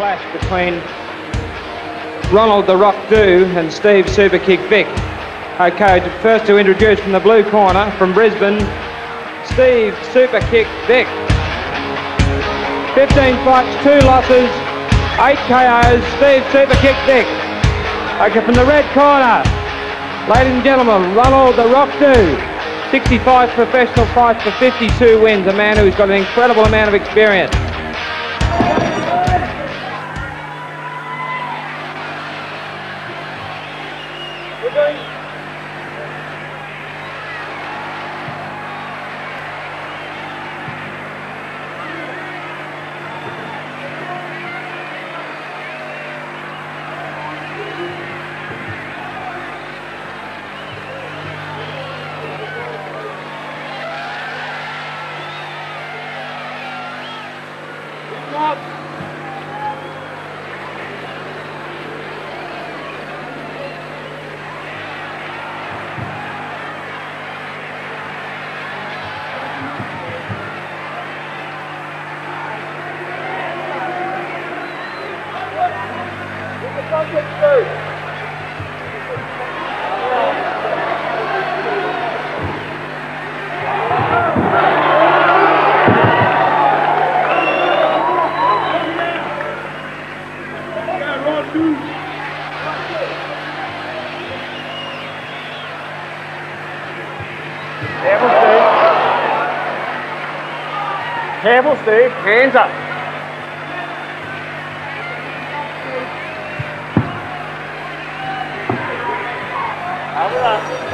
clash between Ronald the Rock Doo and Steve Superkick Vick. Okay, first to introduce from the blue corner from Brisbane, Steve Superkick Vick. 15 fights, 2 losses, 8 KOs, Steve Superkick Vick. Okay, from the red corner, ladies and gentlemen, Ronald the Rock Doo. 65 professional fights for 52 wins, a man who's got an incredible amount of experience. Steve. Hands up. Cover up.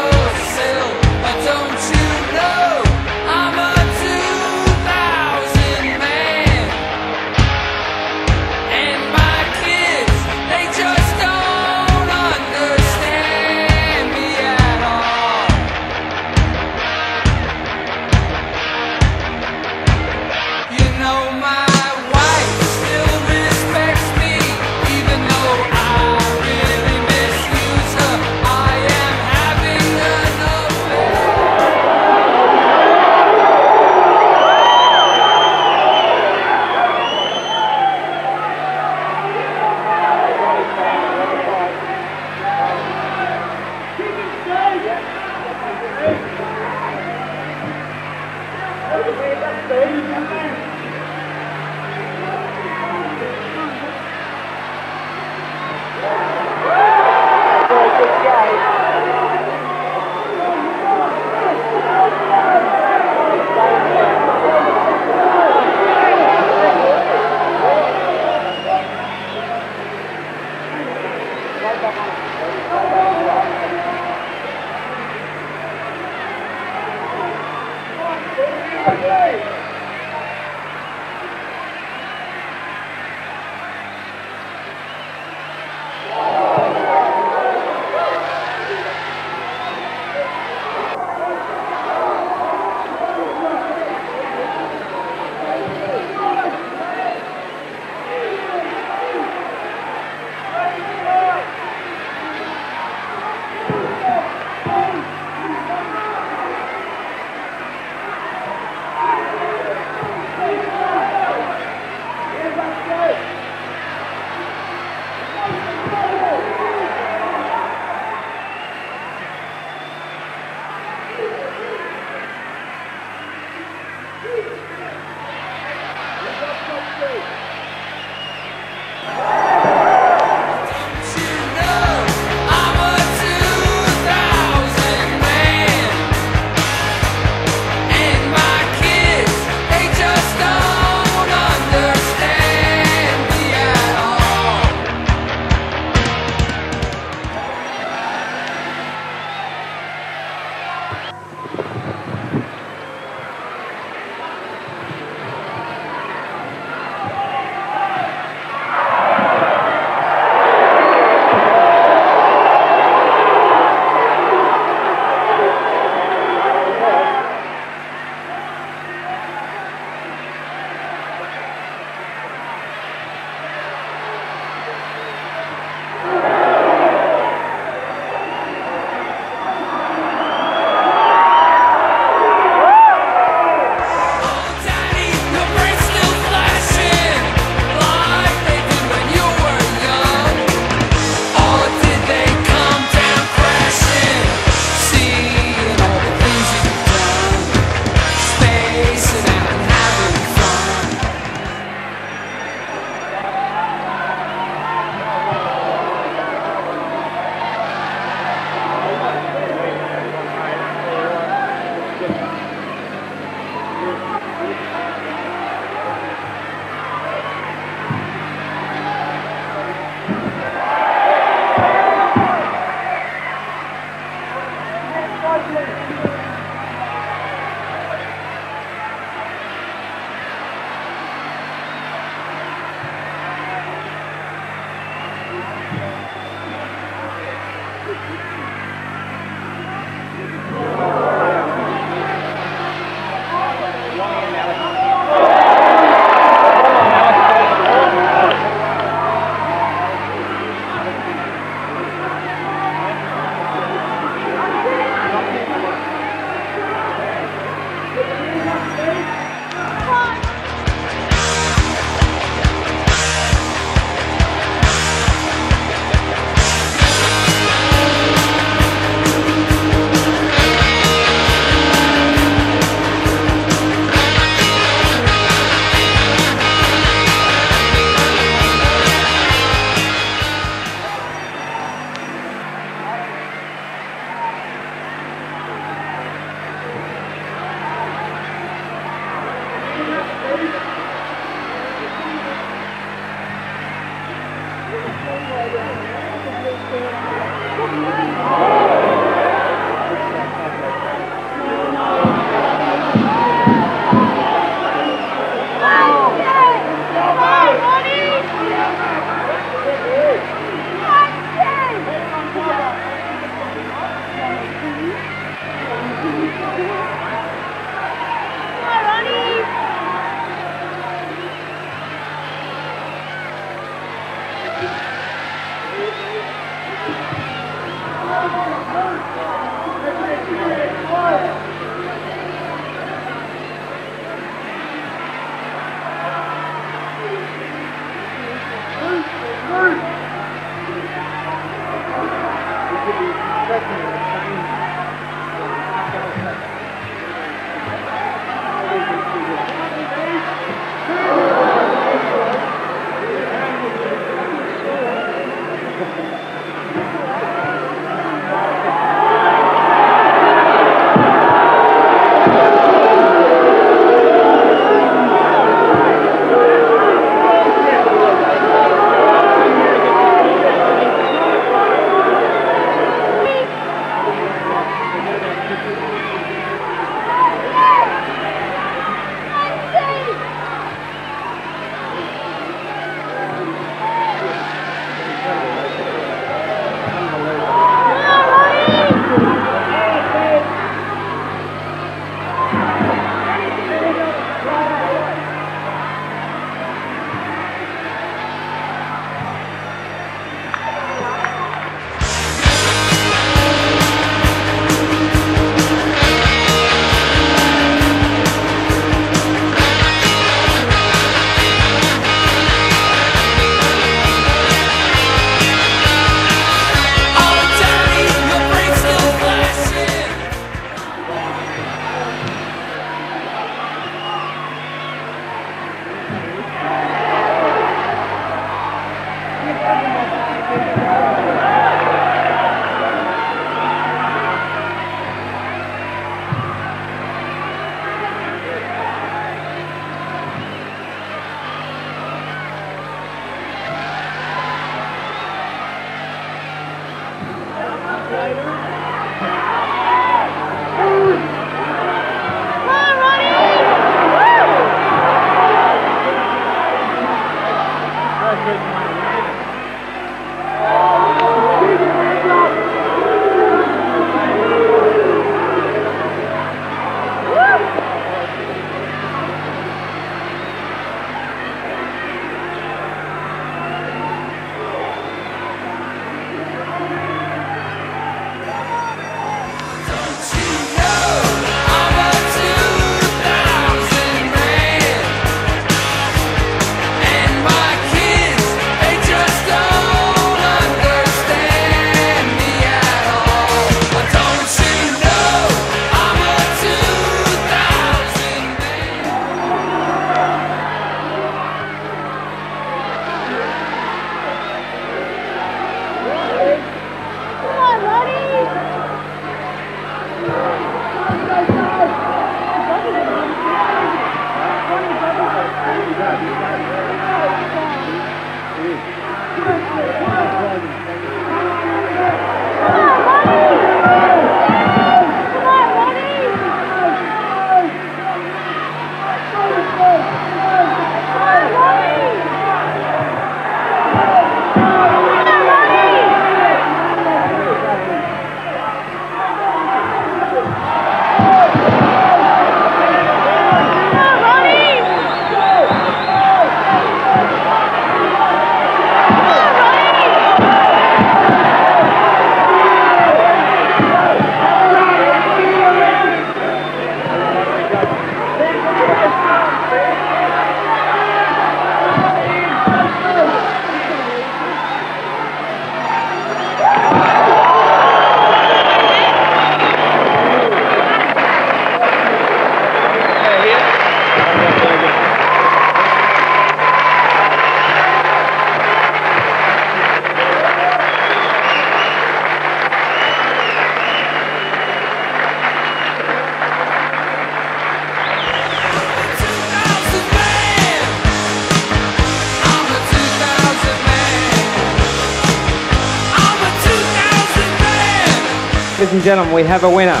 Ladies and gentlemen, we have a winner.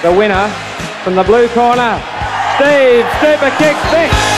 The winner from the blue corner, Steve Super Kick.